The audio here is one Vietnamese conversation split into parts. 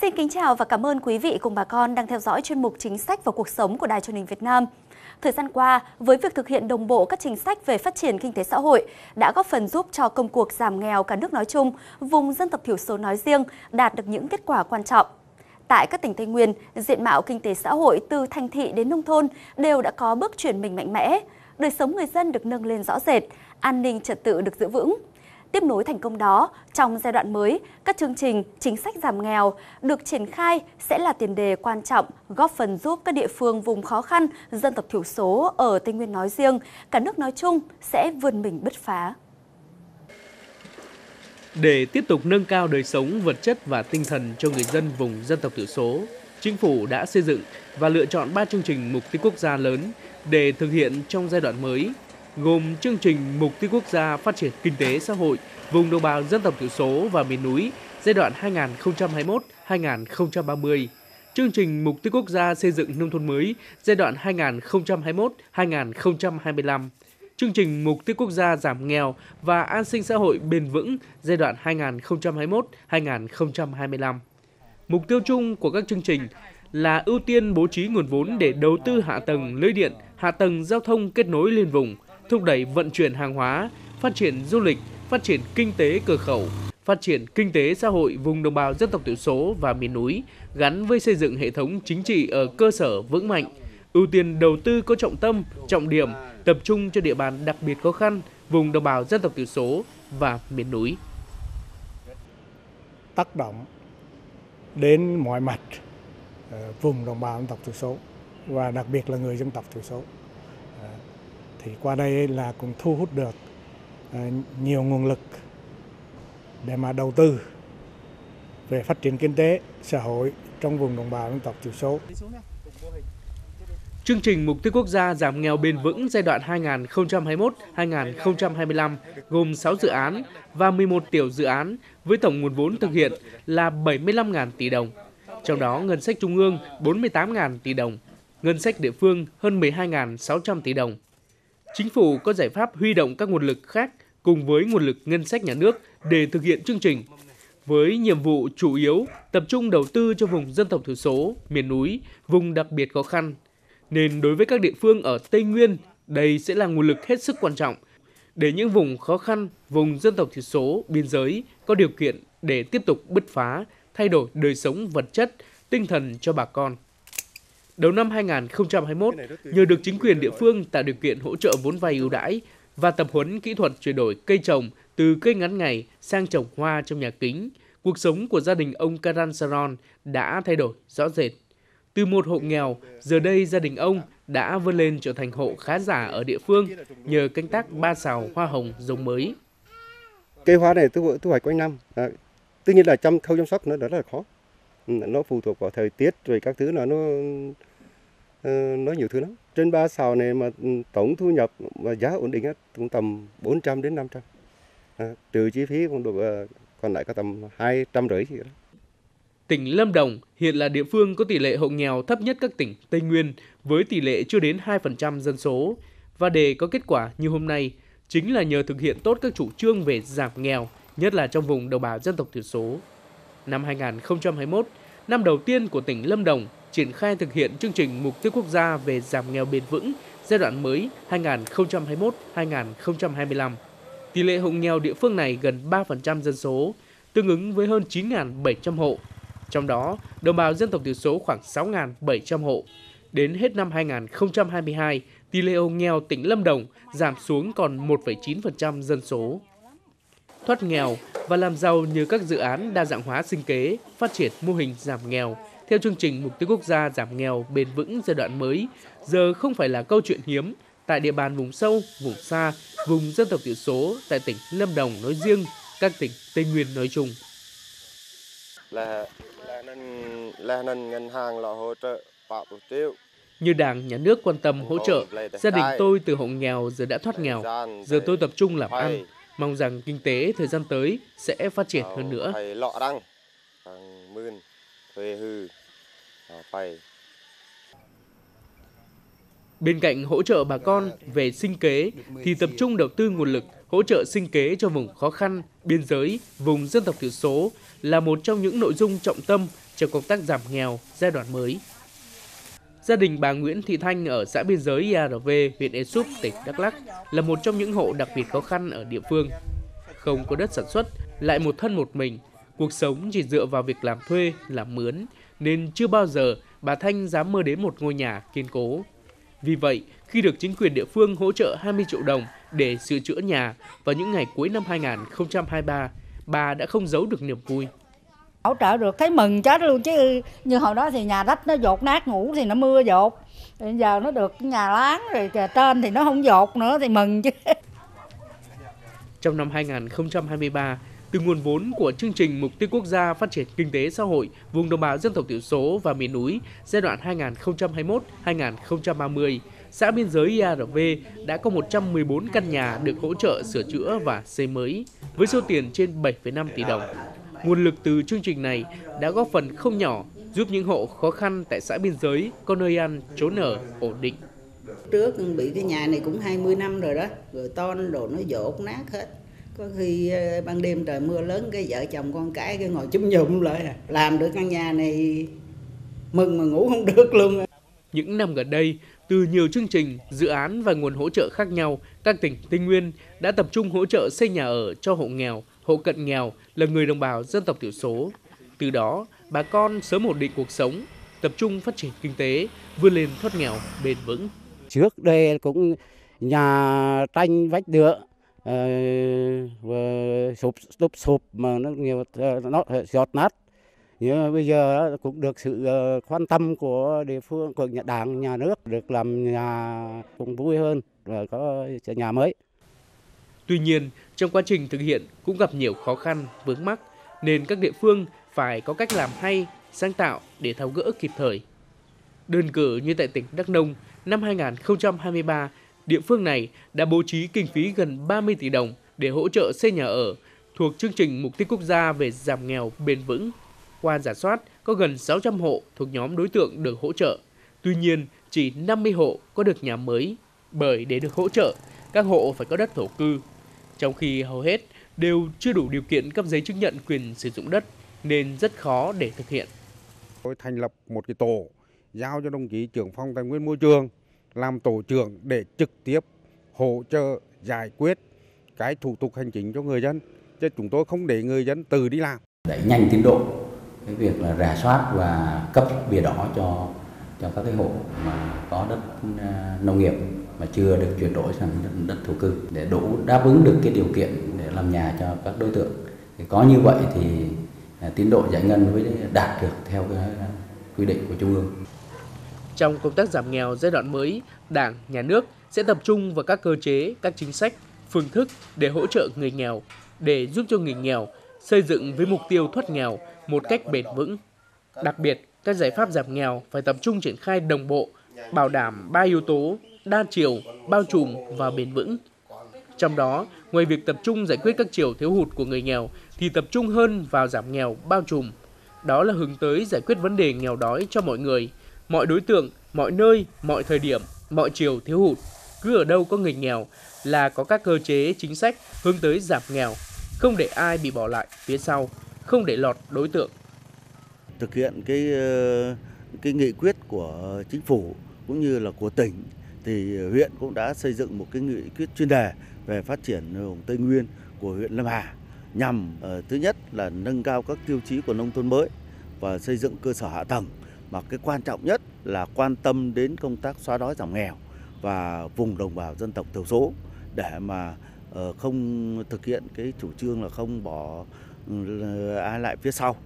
Xin kính chào và cảm ơn quý vị cùng bà con đang theo dõi chuyên mục Chính sách và cuộc sống của Đài truyền hình Việt Nam. Thời gian qua, với việc thực hiện đồng bộ các chính sách về phát triển kinh tế xã hội đã góp phần giúp cho công cuộc giảm nghèo cả nước nói chung, vùng dân tộc thiểu số nói riêng đạt được những kết quả quan trọng. Tại các tỉnh Tây Nguyên, diện mạo kinh tế xã hội từ thành thị đến nông thôn đều đã có bước chuyển mình mạnh mẽ, đời sống người dân được nâng lên rõ rệt, an ninh trật tự được giữ vững. Tiếp nối thành công đó, trong giai đoạn mới, các chương trình chính sách giảm nghèo được triển khai sẽ là tiền đề quan trọng góp phần giúp các địa phương vùng khó khăn, dân tộc thiểu số ở Tây Nguyên nói riêng, cả nước nói chung sẽ vươn mình bứt phá. Để tiếp tục nâng cao đời sống vật chất và tinh thần cho người dân vùng dân tộc thiểu số, Chính phủ đã xây dựng và lựa chọn 3 chương trình mục tiêu quốc gia lớn để thực hiện trong giai đoạn mới gồm chương trình Mục tiêu Quốc gia Phát triển Kinh tế Xã hội vùng đồng bào dân tộc thiểu số và miền núi giai đoạn 2021-2030, chương trình Mục tiêu Quốc gia xây dựng nông thôn mới giai đoạn 2021-2025, chương trình Mục tiêu Quốc gia giảm nghèo và an sinh xã hội bền vững giai đoạn 2021-2025. Mục tiêu chung của các chương trình là ưu tiên bố trí nguồn vốn để đầu tư hạ tầng lưới điện, hạ tầng giao thông kết nối liên vùng, thúc đẩy vận chuyển hàng hóa, phát triển du lịch, phát triển kinh tế cửa khẩu, phát triển kinh tế xã hội vùng đồng bào dân tộc thiểu số và miền núi gắn với xây dựng hệ thống chính trị ở cơ sở vững mạnh, ưu tiên đầu tư có trọng tâm, trọng điểm, tập trung cho địa bàn đặc biệt khó khăn, vùng đồng bào dân tộc thiểu số và miền núi. Tác động đến mọi mặt ờ, vùng đồng bào dân tộc thiểu số và đặc biệt là người dân tộc thiểu số thì qua đây là cũng thu hút được ờ, nhiều nguồn lực để mà đầu tư về phát triển kinh tế xã hội trong vùng đồng bào dân tộc thiểu số. Chương trình Mục tiêu Quốc gia giảm nghèo bền vững giai đoạn 2021-2025 gồm 6 dự án và 11 tiểu dự án với tổng nguồn vốn thực hiện là 75.000 tỷ đồng. Trong đó, ngân sách trung ương 48.000 tỷ đồng, ngân sách địa phương hơn 12.600 tỷ đồng. Chính phủ có giải pháp huy động các nguồn lực khác cùng với nguồn lực ngân sách nhà nước để thực hiện chương trình. Với nhiệm vụ chủ yếu tập trung đầu tư cho vùng dân tộc thiểu số, miền núi, vùng đặc biệt khó khăn. Nên đối với các địa phương ở Tây Nguyên, đây sẽ là nguồn lực hết sức quan trọng để những vùng khó khăn, vùng dân tộc thiểu số, biên giới có điều kiện để tiếp tục bứt phá, thay đổi đời sống vật chất, tinh thần cho bà con. Đầu năm 2021, nhờ được chính quyền địa phương tạo điều kiện hỗ trợ vốn vay ưu đãi và tập huấn kỹ thuật chuyển đổi cây trồng từ cây ngắn ngày sang trồng hoa trong nhà kính, cuộc sống của gia đình ông Karan Saron đã thay đổi rõ rệt. Từ một hộ nghèo, giờ đây gia đình ông đã vươn lên trở thành hộ khá giả ở địa phương nhờ canh tác ba xào hoa hồng giống mới. Cây hoa này thu, thu hoạch quanh năm, à, tất nhiên là chăm khâu chăm sóc nó rất là khó nó phụ thuộc vào thời tiết rồi các thứ là nó ờ, nó nhiều thứ lắm trên ba sào này mà tổng thu nhập và giá ổn định cũng tầm 400 đến 500 à, trừ chi phí cũng được ờ, còn lại có tầm hai trăm rưỡi gì đó. Tỉnh Lâm Đồng hiện là địa phương có tỷ lệ hộ nghèo thấp nhất các tỉnh Tây Nguyên với tỷ lệ chưa đến 2% dân số. Và để có kết quả như hôm nay, chính là nhờ thực hiện tốt các chủ trương về giảm nghèo, nhất là trong vùng đồng bào dân tộc thiểu số năm 2021, năm đầu tiên của tỉnh Lâm Đồng triển khai thực hiện chương trình mục tiêu quốc gia về giảm nghèo bền vững giai đoạn mới 2021-2025. Tỷ lệ hộ nghèo địa phương này gần 3% dân số, tương ứng với hơn 9.700 hộ. Trong đó, đồng bào dân tộc thiểu số khoảng 6.700 hộ. Đến hết năm 2022, tỷ lệ hộ nghèo tỉnh Lâm Đồng giảm xuống còn 1,9% dân số. Thoát nghèo và làm giàu nhờ các dự án đa dạng hóa sinh kế, phát triển mô hình giảm nghèo. Theo chương trình mục tiêu quốc gia giảm nghèo bền vững giai đoạn mới giờ không phải là câu chuyện hiếm. Tại địa bàn vùng sâu, vùng xa, vùng dân tộc thiểu số tại tỉnh Lâm Đồng nói riêng, các tỉnh Tây Nguyên nói chung. Là là nên là nên ngân hàng là hỗ trợ bảo tiêu như Đảng, Nhà nước quan tâm hỗ trợ, gia đình tôi từ hộ nghèo giờ đã thoát nghèo, giờ tôi tập trung làm ăn, Mong rằng kinh tế thời gian tới sẽ phát triển hơn nữa. Bên cạnh hỗ trợ bà con về sinh kế thì tập trung đầu tư nguồn lực hỗ trợ sinh kế cho vùng khó khăn, biên giới, vùng dân tộc thiểu số là một trong những nội dung trọng tâm trong công tác giảm nghèo giai đoạn mới. Gia đình bà Nguyễn Thị Thanh ở xã biên giới IARV, huyện Ea Súp, tỉnh Đắk Lắk là một trong những hộ đặc biệt khó khăn ở địa phương. Không có đất sản xuất, lại một thân một mình, cuộc sống chỉ dựa vào việc làm thuê, làm mướn, nên chưa bao giờ bà Thanh dám mơ đến một ngôi nhà kiên cố. Vì vậy, khi được chính quyền địa phương hỗ trợ 20 triệu đồng để sửa chữa nhà vào những ngày cuối năm 2023, bà đã không giấu được niềm vui. Hỗ trợ được thấy mừng chết luôn chứ như hồi đó thì nhà đất nó dột nát ngủ thì nó mưa dột. Bây giờ nó được nhà láng rồi trên thì nó không dột nữa thì mừng chứ. Trong năm 2023, từ nguồn vốn của chương trình Mục tiêu Quốc gia Phát triển Kinh tế Xã hội vùng đồng bào dân tộc thiểu số và miền núi giai đoạn 2021-2030, xã biên giới IARV đã có 114 căn nhà được hỗ trợ sửa chữa và xây mới, với số tiền trên 7,5 tỷ đồng. Nguồn lực từ chương trình này đã góp phần không nhỏ giúp những hộ khó khăn tại xã biên giới có nơi ăn, trốn ở, ổn định. Trước bị cái nhà này cũng 20 năm rồi đó, rồi ton đồ nó dột nát hết có khi ờ, ban đêm trời mưa lớn cái vợ chồng con cái cái ngồi chúm nhụm lại à. làm được căn nhà này mừng mà ngủ không được luôn những năm gần đây từ nhiều chương trình, dự án và nguồn hỗ trợ khác nhau, các tỉnh Tây Nguyên đã tập trung hỗ trợ xây nhà ở cho hộ nghèo, hộ cận nghèo là người đồng bào dân tộc thiểu số. Từ đó, bà con sớm ổn định cuộc sống, tập trung phát triển kinh tế, vươn lên thoát nghèo bền vững. Trước đây cũng nhà tranh vách đựa Ờ, và sụp sụp sụp mà nó nhiều ờ, nó giọt nát nhưng bây giờ cũng được sự ờ, quan tâm của địa phương của nhà đảng nhà nước được làm nhà cũng vui hơn và có nhà mới tuy nhiên trong quá trình thực hiện cũng gặp nhiều khó khăn vướng mắc nên các địa phương phải có cách làm hay sáng tạo để tháo gỡ kịp thời đơn cử như tại tỉnh Đắk Nông năm 2023 địa phương này đã bố trí kinh phí gần 30 tỷ đồng để hỗ trợ xây nhà ở thuộc chương trình Mục tiêu Quốc gia về giảm nghèo bền vững. Qua giả soát, có gần 600 hộ thuộc nhóm đối tượng được hỗ trợ. Tuy nhiên, chỉ 50 hộ có được nhà mới, bởi để được hỗ trợ, các hộ phải có đất thổ cư. Trong khi hầu hết đều chưa đủ điều kiện cấp giấy chứng nhận quyền sử dụng đất, nên rất khó để thực hiện. Tôi thành lập một cái tổ giao cho đồng chí trưởng phòng tài nguyên môi trường làm tổ trưởng để trực tiếp hỗ trợ giải quyết cái thủ tục hành chính cho người dân. Chứ chúng tôi không để người dân tự đi làm. Đẩy nhanh tiến độ cái việc là rà soát và cấp bìa đỏ cho cho các cái hộ mà có đất à, nông nghiệp mà chưa được chuyển đổi sang đất, đất thổ cư để đủ đáp ứng được cái điều kiện để làm nhà cho các đối tượng thì có như vậy thì à, tiến độ giải ngân mới đạt được theo cái quy định của trung ương trong công tác giảm nghèo giai đoạn mới, Đảng, Nhà nước sẽ tập trung vào các cơ chế, các chính sách, phương thức để hỗ trợ người nghèo, để giúp cho người nghèo xây dựng với mục tiêu thoát nghèo một cách bền vững. Đặc biệt, các giải pháp giảm nghèo phải tập trung triển khai đồng bộ, bảo đảm ba yếu tố đa chiều, bao trùm và bền vững. Trong đó, ngoài việc tập trung giải quyết các chiều thiếu hụt của người nghèo thì tập trung hơn vào giảm nghèo bao trùm. Đó là hướng tới giải quyết vấn đề nghèo đói cho mọi người – mọi đối tượng, mọi nơi, mọi thời điểm, mọi chiều thiếu hụt. Cứ ở đâu có người nghèo là có các cơ chế chính sách hướng tới giảm nghèo, không để ai bị bỏ lại phía sau, không để lọt đối tượng. Thực hiện cái cái nghị quyết của chính phủ cũng như là của tỉnh thì huyện cũng đã xây dựng một cái nghị quyết chuyên đề về phát triển vùng Tây Nguyên của huyện Lâm Hà nhằm ờ, thứ nhất là nâng cao các tiêu chí của nông thôn mới và xây dựng cơ sở hạ tầng mà cái quan trọng nhất là quan tâm đến công tác xóa đói giảm nghèo và vùng đồng bào dân tộc thiểu số để mà ờ, không thực hiện cái chủ trương là không bỏ ừ, ai lại phía sau.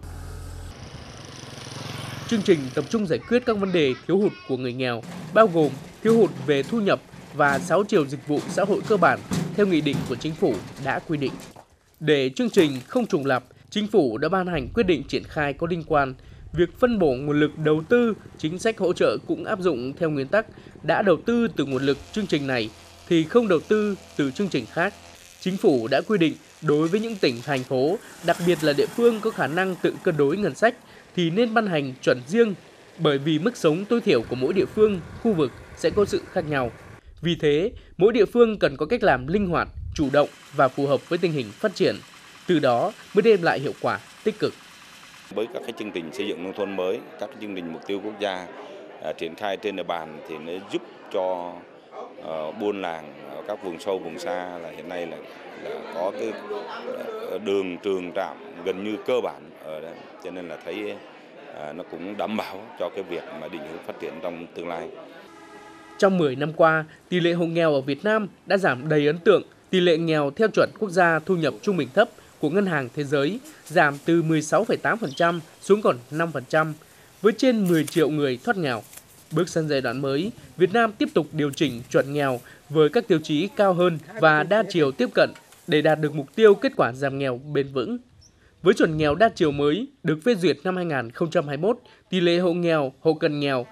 Chương trình tập trung giải quyết các vấn đề thiếu hụt của người nghèo, bao gồm thiếu hụt về thu nhập và 6 chiều dịch vụ xã hội cơ bản theo nghị định của chính phủ đã quy định. Để chương trình không trùng lập, chính phủ đã ban hành quyết định triển khai có liên quan việc phân bổ nguồn lực đầu tư, chính sách hỗ trợ cũng áp dụng theo nguyên tắc đã đầu tư từ nguồn lực chương trình này thì không đầu tư từ chương trình khác. Chính phủ đã quy định đối với những tỉnh, thành phố, đặc biệt là địa phương có khả năng tự cân đối ngân sách thì nên ban hành chuẩn riêng bởi vì mức sống tối thiểu của mỗi địa phương, khu vực sẽ có sự khác nhau. Vì thế, mỗi địa phương cần có cách làm linh hoạt, chủ động và phù hợp với tình hình phát triển. Từ đó mới đem lại hiệu quả tích cực. Với các cái chương trình xây dựng nông thôn mới, các cái chương trình mục tiêu quốc gia à, triển khai trên địa bàn thì nó giúp cho Ờ, buôn làng ở các vùng sâu vùng xa là hiện nay là, là có cái ờ, đường trường trạm gần như cơ bản ở đây cho nên là thấy ờ, nó cũng đảm bảo cho cái việc mà định hướng phát triển trong tương lai. Trong 10 năm qua, tỷ lệ hộ nghèo ở Việt Nam đã giảm đầy ấn tượng. Tỷ lệ nghèo theo chuẩn quốc gia thu nhập trung bình thấp của Ngân hàng Thế giới giảm từ 16,8% xuống còn 5%, với trên 10 triệu người thoát nghèo. Bước sang giai đoạn mới, Việt Nam tiếp tục điều chỉnh chuẩn nghèo với các tiêu chí cao hơn và đa chiều tiếp cận để đạt được mục tiêu kết quả giảm nghèo bền vững. Với chuẩn nghèo đa chiều mới được phê duyệt năm 2021, tỷ lệ hộ nghèo, hộ cận nghèo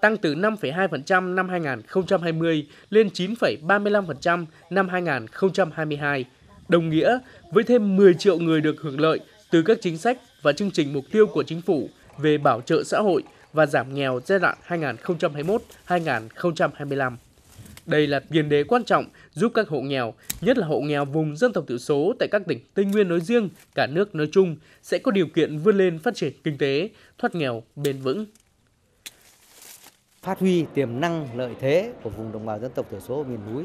tăng từ 5,2% năm 2020 lên 9,35% năm 2022. Đồng nghĩa với thêm 10 triệu người được hưởng lợi từ các chính sách và chương trình mục tiêu của chính phủ về bảo trợ xã hội và giảm nghèo giai đoạn 2021-2025. Đây là tiền đề quan trọng giúp các hộ nghèo, nhất là hộ nghèo vùng dân tộc thiểu số tại các tỉnh Tây Nguyên nói riêng, cả nước nói chung sẽ có điều kiện vươn lên phát triển kinh tế, thoát nghèo bền vững phát huy tiềm năng lợi thế của vùng đồng bào dân tộc thiểu số miền núi,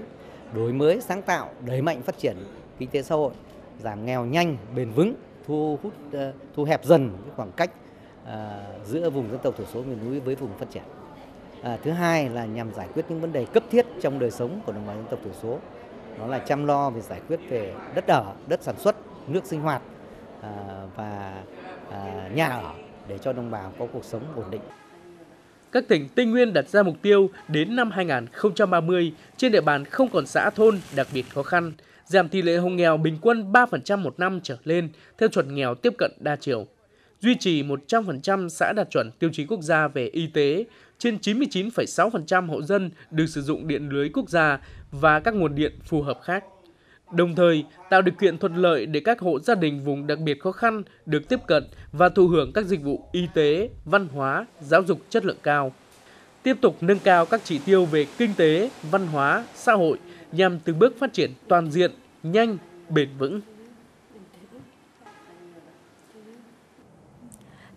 đổi mới sáng tạo, đẩy mạnh phát triển kinh tế xã hội, giảm nghèo nhanh, bền vững, thu hút ờ, thu hẹp dần cái khoảng cách à, giữa vùng dân tộc thiểu số miền núi với vùng phát triển. À, thứ hai là nhằm giải quyết những vấn đề cấp thiết trong đời sống của đồng bào dân tộc thiểu số. Đó là chăm lo về giải quyết về đất ở, đất sản xuất, nước sinh hoạt à, và à, nhà ở để cho đồng bào có cuộc sống ổn định các tỉnh Tây Nguyên đặt ra mục tiêu đến năm 2030 trên địa bàn không còn xã thôn đặc biệt khó khăn, giảm tỷ lệ hộ nghèo bình quân 3% một năm trở lên theo chuẩn nghèo tiếp cận đa chiều. Duy trì 100% xã đạt chuẩn tiêu chí quốc gia về y tế, trên 99,6% hộ dân được sử dụng điện lưới quốc gia và các nguồn điện phù hợp khác đồng thời tạo điều kiện thuận lợi để các hộ gia đình vùng đặc biệt khó khăn được tiếp cận và thụ hưởng các dịch vụ y tế, văn hóa, giáo dục chất lượng cao. Tiếp tục nâng cao các chỉ tiêu về kinh tế, văn hóa, xã hội nhằm từng bước phát triển toàn diện, nhanh, bền vững.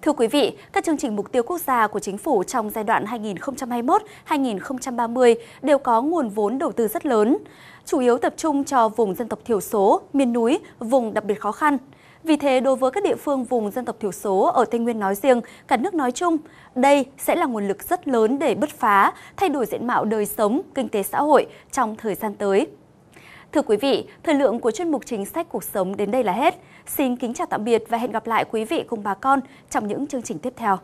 Thưa quý vị, các chương trình mục tiêu quốc gia của chính phủ trong giai đoạn 2021-2030 đều có nguồn vốn đầu tư rất lớn, chủ yếu tập trung cho vùng dân tộc thiểu số, miền núi, vùng đặc biệt khó khăn. Vì thế, đối với các địa phương vùng dân tộc thiểu số ở Tây Nguyên nói riêng, cả nước nói chung, đây sẽ là nguồn lực rất lớn để bứt phá, thay đổi diện mạo đời sống, kinh tế xã hội trong thời gian tới. Thưa quý vị, thời lượng của chuyên mục chính sách cuộc sống đến đây là hết. Xin kính chào tạm biệt và hẹn gặp lại quý vị cùng bà con trong những chương trình tiếp theo.